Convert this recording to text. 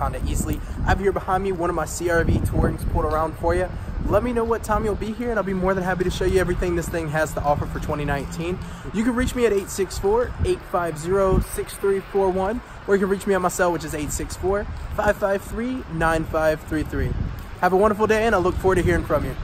Honda Easley. I have here behind me one of my CRV Tourings pulled around for you. Let me know what time you'll be here and I'll be more than happy to show you everything this thing has to offer for 2019. You can reach me at 864-850-6341 or you can reach me on my cell which is 864-553-9533. Have a wonderful day and I look forward to hearing from you.